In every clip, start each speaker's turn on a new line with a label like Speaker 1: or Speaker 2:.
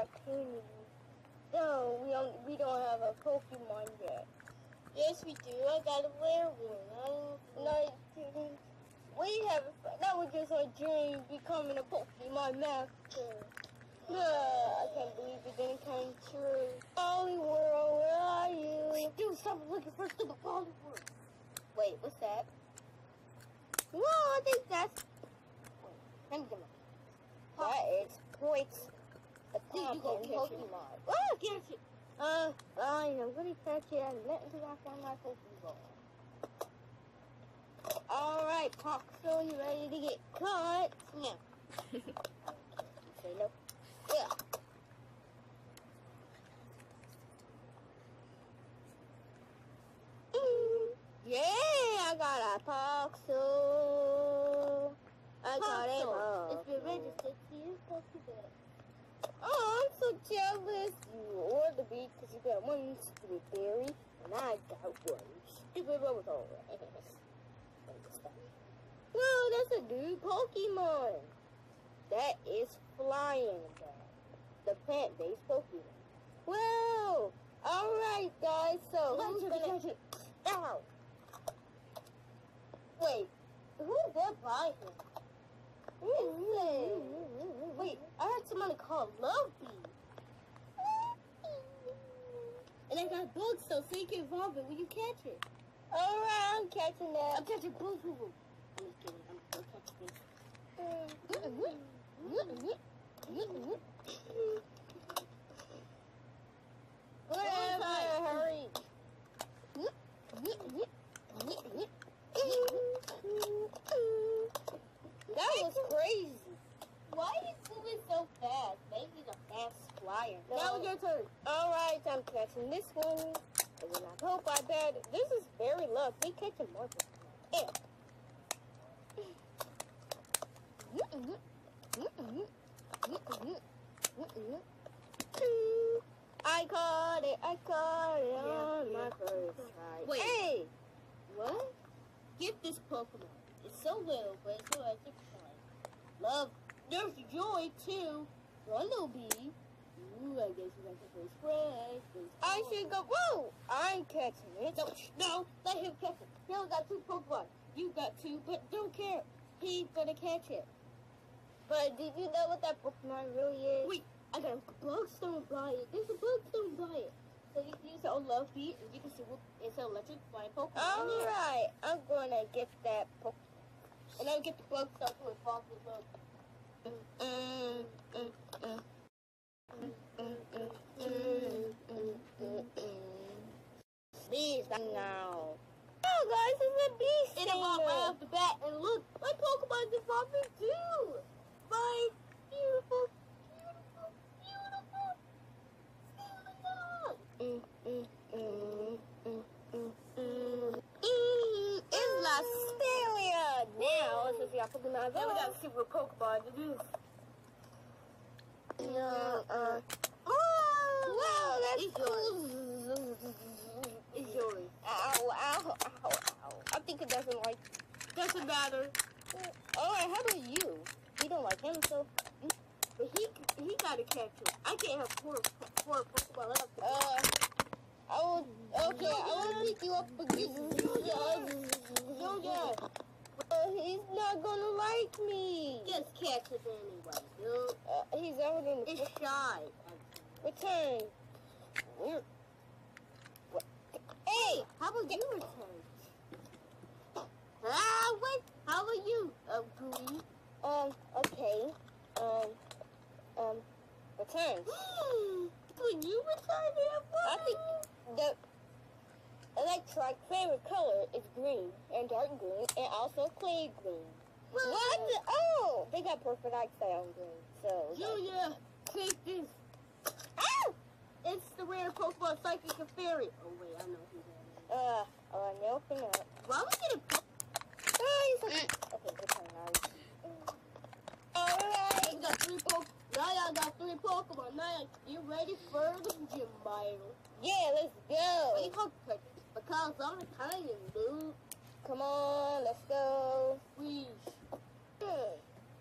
Speaker 1: opportunity. No, we don't. We don't have a Pokemon yet.
Speaker 2: Yes, we do. I got a rare one.
Speaker 1: No, didn't. We have. That was just a dream, becoming a Pokemon master. No, I can't believe it didn't come true. Poliwhirl, where are you?
Speaker 2: Dude, stop looking for stupid Pollywood.
Speaker 1: Wait, what's that? No, I think that's.
Speaker 2: Let me get
Speaker 1: That is points.
Speaker 2: Catch.
Speaker 1: Pokemon.
Speaker 2: Oh, get it.
Speaker 1: Uh, fine, I'm gonna catch it until I find my Pokeball. Alright, Coxo, you ready to get caught?
Speaker 2: No.
Speaker 1: Say no. Yeah. Mm, Yeah, I got a Coxo. I got it.
Speaker 2: It's been registered to you, Pokeball.
Speaker 1: Oh, I'm so jealous. You or the beat because you got one stupid berry and I got one stupid Bulbasaur. Whoa, that's a new Pokemon. That is flying. The plant-based Pokemon. Whoa! Alright, guys, so who's gonna... Ow! Wait, who's that by him? Who is that? Wait, I heard somebody call Love
Speaker 2: I got bugs, so so can evolve it when you catch it.
Speaker 1: Alright, I'm catching that.
Speaker 2: I'm catching of them. I'm just kidding. I'm still catching this
Speaker 1: hurry. That was crazy.
Speaker 2: Why are you moving so fast? Maybe he's a fast flyer.
Speaker 1: Now it's your turn. Alright, I'm catching this one. And then I hope I bet. This is luck. They catching more than yeah. I caught it, I caught it on my first try.
Speaker 2: Wait.
Speaker 1: Hey!
Speaker 2: What? Get this Pokemon. It's so little, but it's so epic fun. Love. There's Joy, too. One little bee. Ooh, I guess you got the first spray.
Speaker 1: I should go. Whoa! I'm catching it.
Speaker 2: No, no, let him catch it. He only got two Pokemon. You got two, but don't care. He's gonna catch it.
Speaker 1: But did you know what that Pokemon really is?
Speaker 2: Wait, I got a Bugstone by it. There's a by it. So you can use your love beat, and you can see what it's an electric flying Pokemon. in there.
Speaker 1: Alright, I'm gonna get that Pokemon.
Speaker 2: And I'll get the Bugstone to evolve the bug.
Speaker 1: Mm, mm, mm. Mm, Please, now. Oh, guys, it's a beast.
Speaker 2: It evolved right off the bat, and look, my Pokemon's evolving too. My beautiful, beautiful, beautiful Stallion.
Speaker 1: Mm, mm, mm, mm, mm, mm. Mm, It's La Stelia. Now, let's see how Pokemon
Speaker 2: Now we see what Pokemon it is.
Speaker 1: No, uh. Oh, wow, that's
Speaker 2: It's
Speaker 1: cool.
Speaker 2: It's yours.
Speaker 1: Ow, ow, ow, ow. I think it doesn't like.
Speaker 2: Doesn't matter.
Speaker 1: Alright, how about you? You don't like him, so.
Speaker 2: But he he gotta catch it. I can't have four four Pokemon left.
Speaker 1: Uh. I will. Okay, I will pick you up against
Speaker 2: Julia,
Speaker 1: Uh, he's not gonna like me.
Speaker 2: just catch it anyway, dude.
Speaker 1: Uh, he's already in the
Speaker 2: It's shy.
Speaker 1: return. What? Hey!
Speaker 2: How about you return? Ah, wait. How about you, uh, Gooey?
Speaker 1: Um, okay. Um, um, return.
Speaker 2: When you return
Speaker 1: I think the electric favorite color is green and dark green and also clay green. What? the- Oh, they got perfect eyesight on green. So.
Speaker 2: Julia, take this. It's the rare Pokemon Psychic and Fairy. Oh, wait, I know who that is.
Speaker 1: Uh, oh, I'm open up.
Speaker 2: Why would you get a
Speaker 1: Oh, he's okay. Okay, return now. Alright.
Speaker 2: You got three Pokemon. Now y'all got three Pokemon. Now you ready for the gym battle.
Speaker 1: Yeah, let's go.
Speaker 2: call it? Because I'm a tiny dude.
Speaker 1: Come on, let's go.
Speaker 2: Please.
Speaker 1: Hmm.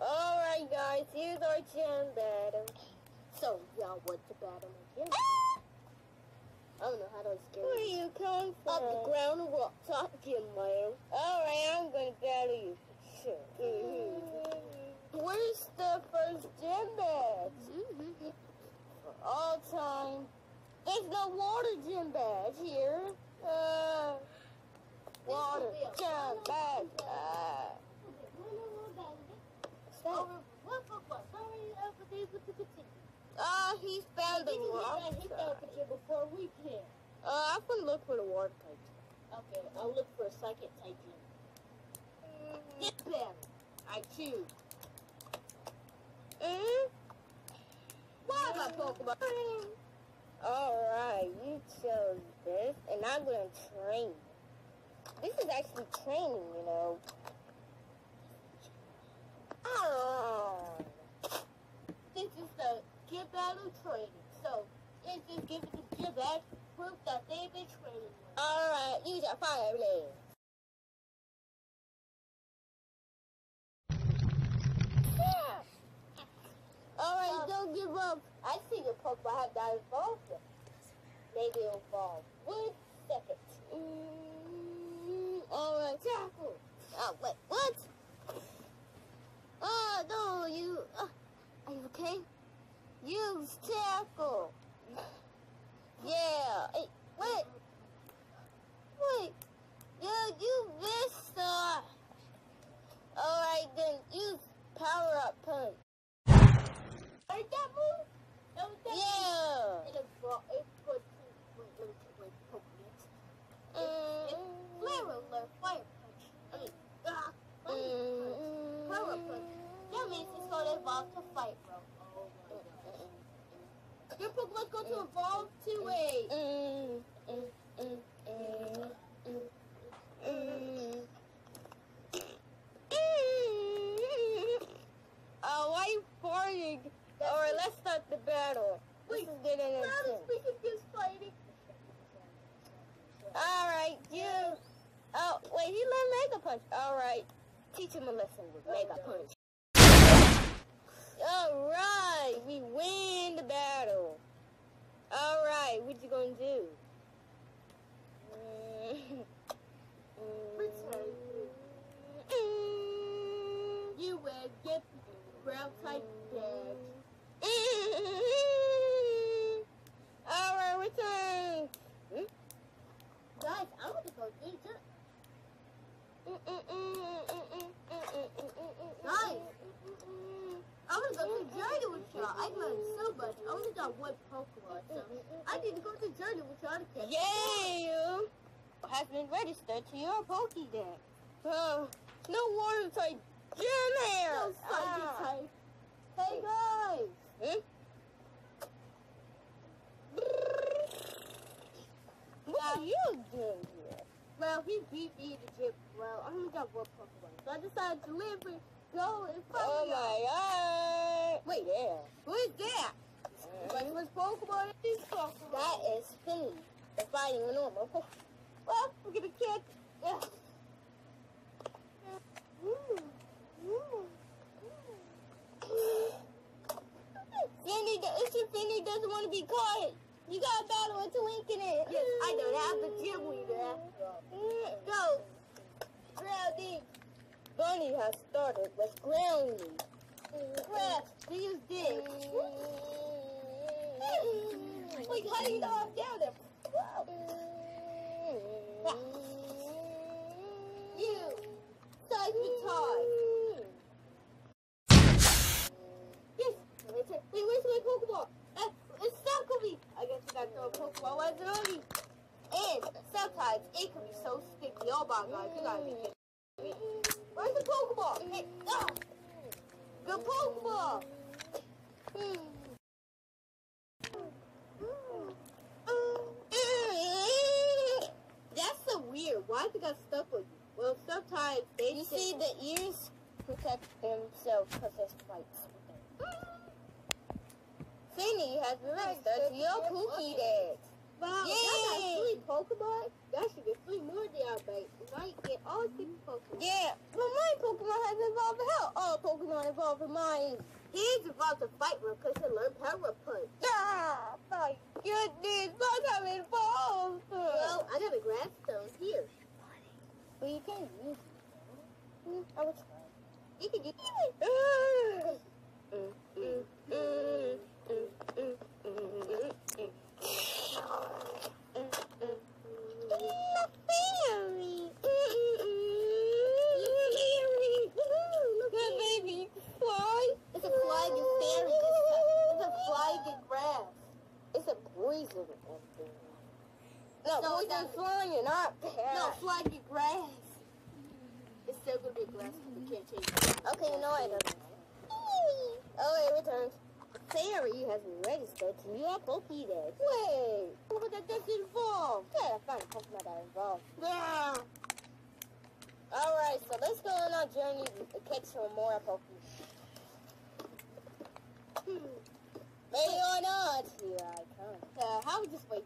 Speaker 1: Alright, guys, here's our gym battle.
Speaker 2: So, y'all want to battle again? I don't know how to scare
Speaker 1: Where
Speaker 2: you.
Speaker 1: you come from?
Speaker 2: Up the ground and rock top gym, man.
Speaker 1: Alright, I'm gonna battle you. Sure.
Speaker 2: Mm-hmm.
Speaker 1: Where's the first gym badge?
Speaker 2: Mm-hmm.
Speaker 1: For all time. There's no water gym badge here. Uh, water gym badge. Uh,
Speaker 2: Oh, what, what, what? Sorry, uh, but they put the continue.
Speaker 1: Uh, he's found the
Speaker 2: you
Speaker 1: rock.
Speaker 2: hit that picture before we can?
Speaker 1: Uh, I'm gonna look for the water type.
Speaker 2: Okay, I'll look for a second type in. Get them! I choose.
Speaker 1: Mm?
Speaker 2: Why my Pokemon?
Speaker 1: Alright, you chose this, and I'm gonna train. This is actually training, you know. Oh.
Speaker 2: This is the Gym Battle training. So, this is giving the Gym Battle proof that they've been training.
Speaker 1: Alright, use your fire blade. Alright, don't give up.
Speaker 2: I see the Pokemon have not evolved yet. Maybe it'll evolve. One second.
Speaker 1: Mm, Alright.
Speaker 2: Tackle.
Speaker 1: Oh, wait, what? Oh, no, you. Uh, are you okay? Use tackle. Yeah. Hey, wait. Wait. Yeah, you missed. Uh... Alright, then use power up punch.
Speaker 2: Heard that move? That was that
Speaker 1: Yeah.
Speaker 2: move. It evolved. It put wait, let me check my Pokemon. It's
Speaker 1: Mm,
Speaker 2: Flare Alert Fire Punch. I mean, ah, Fire Punch.
Speaker 1: mm,
Speaker 2: Power Punch. That means it's gonna evolve to Fight Bro. Oh my gosh. Your Pokemon's going to evolve to a
Speaker 1: mm, mm, mm. Oh, why are you farting? Alright, let's start the battle. This
Speaker 2: Wait,
Speaker 1: is getting
Speaker 2: Loud
Speaker 1: intense.
Speaker 2: speaking gives fighting.
Speaker 1: Alright, you. Oh, wait, he learned Mega Punch. Alright, teach him a lesson with Mega Punch. Alright, we win the battle. Alright, what you gonna do? Mm,
Speaker 2: Return.
Speaker 1: mm,
Speaker 2: You will get ground type badge.
Speaker 1: mm. Alright, return.
Speaker 2: Guys, I want to go do this. Nice. I want to go to Journey with y'all. I learned so much. I only got one Pokemon, so I need to go to Journey with y'all to catch
Speaker 1: Yeah, has been registered to your Pokédex. Uh, no water type gym here.
Speaker 2: No
Speaker 1: Ah.
Speaker 2: type. Hey guys.
Speaker 1: Hmm? What are you doing here?
Speaker 2: Well, he beat me the gym. Well, I only got one Pokemon, so I decided to live and go and
Speaker 1: Oh
Speaker 2: follow y'all.
Speaker 1: my god.
Speaker 2: Wait.
Speaker 1: yeah.
Speaker 2: Who is that? What was Pokemon in this Pokemon?
Speaker 1: That is Finny. Oh, the fighting a normal.
Speaker 2: Well, we're gonna catch. Yeah.
Speaker 1: Finny, if Finny doesn't want to be caught, you gotta battle a twink in it.
Speaker 2: Yes, I know that. I'm the gym leader.
Speaker 1: Go. Grounding. Bunny has started with grounding.
Speaker 2: Crap, do you dig? Wait, how do you know I'm down there? You, Seismitai. Yes. Wait, where's my Pokeball? Uh, it's stuck on me. I guess you gotta throw a Pokeball. Why is it on me? And sometimes it can be so sticky. Oh my god, you gotta be kidding me. Where's the Pokeball? Hey, ah! The Pokeball! That's so weird. Why is it got stuck on you? Well, sometimes they
Speaker 1: You see, the ears protect themselves because there's fights with them. Finny has registered to your Pokédex.
Speaker 2: Wow,
Speaker 1: Yay!
Speaker 2: y'all got three Pokemon? That should be three more than y'all might. You might get all six Pokemon.
Speaker 1: Yeah, but my Pokemon has evolved. Hell, all Pokemon evolved from mine.
Speaker 2: He's about to fight real because he learned Power Punch. grass stones here.
Speaker 1: Well, you can't use it. Mm, I try.
Speaker 2: You use
Speaker 1: Mm, mm, mm, mm, mm, mm, mm, mm. My fairy. Look at baby fly.
Speaker 2: It's a flying fairy. It's a flying grass.
Speaker 1: It's a poison. No,
Speaker 2: No,
Speaker 1: poison
Speaker 2: no.
Speaker 1: flying, not bad.
Speaker 2: No, flying grass. It's still gonna be grass. We can't change it.
Speaker 1: Okay, no, I don't. Oh, it returns. Fairy has registered to your Pokédex. Wait, what did that involve? Yeah, I found a Pokemon that involved. Yeah. Alright, so let's go on our journey to catch some more Pokemon. Hmm. Or not, here I come.
Speaker 2: Uh, how we just wait?